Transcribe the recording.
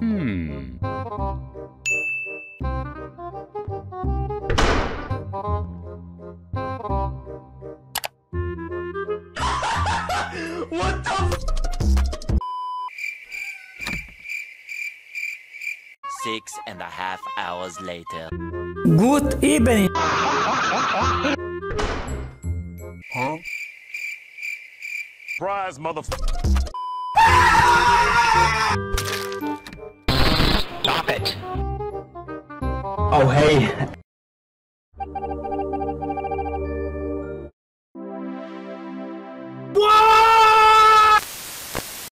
Hmm. What the Six and a half hours later. Good evening. Huh? Surprise, mother. Oh, hey.